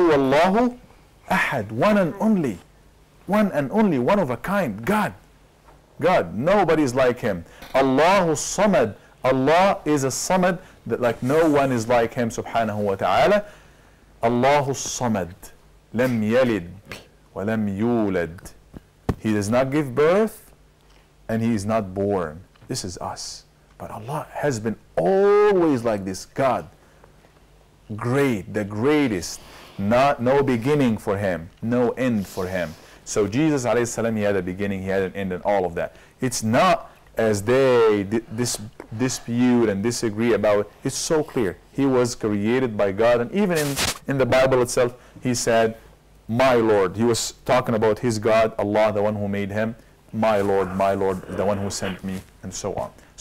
هو الله أحد one and only one and only one of a kind God God nobody is like him Allahu Samad Allah is a Samad that like no one is like him subhanahu wa ta'ala Allahu Samad لم يلد ولم يولد He does not give birth and he is not born this is us but Allah has been always like this God great the greatest not no beginning for him no end for him. So jesus alayhi he had a beginning he had an end and all of that. It's not as they di- dis- dispute and disagree about it. it's so clear. He was created by god and even in, in the bible itself he said my lord. He was talking about his god allah the one who made him my lord my lord the one who sent me and so on